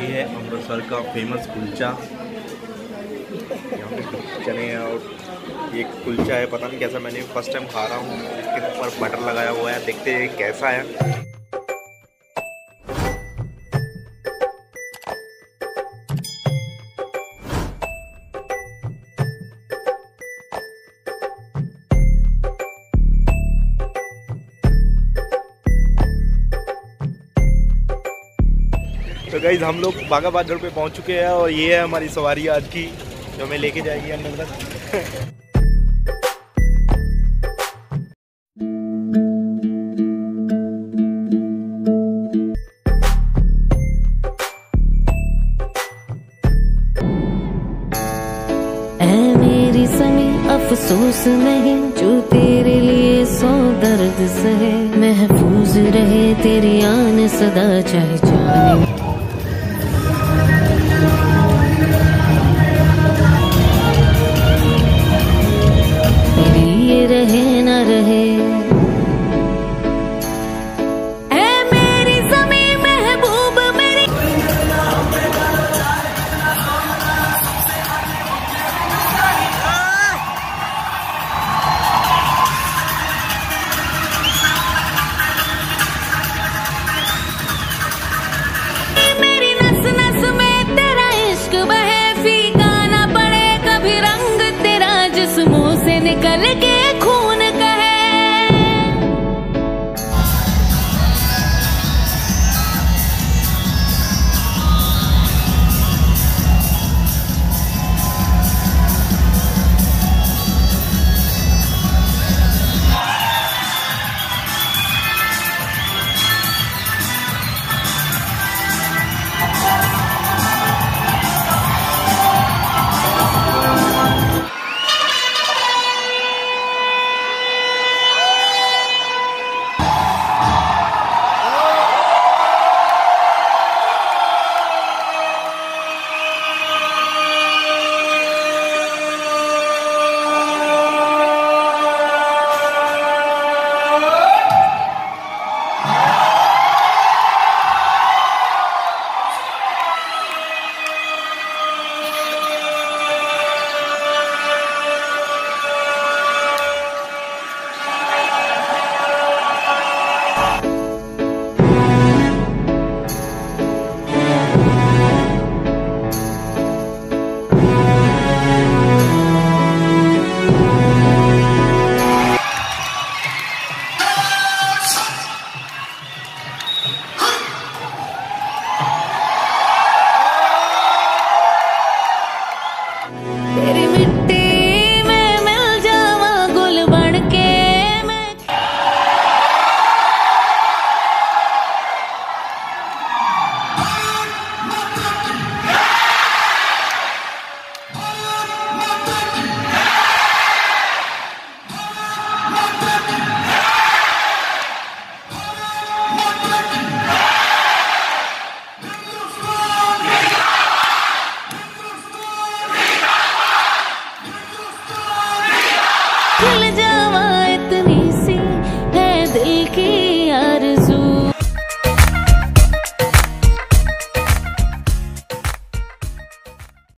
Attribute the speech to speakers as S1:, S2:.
S1: ये है अमृतसर का फ़ेमस कुलचा। पे चने और ये कुलचा है, पता नहीं कैसा, मैंने फ़र्स्ट टाइम खा रहा हूँ। इसके ऊपर बटर लगाया हुआ है, देखते हैं कैसा है। तो गई हम लोग बागा बाज़ार पे पहुँच चुके हैं और ये है हमारी सवारी आज की, जो हमें लेके जाएगी अंदर तक
S2: अफसोस नहीं, जो तेरे लिए सौ दर्द सहे। महफूज रहे तेरी आन सदा चाहे जाने।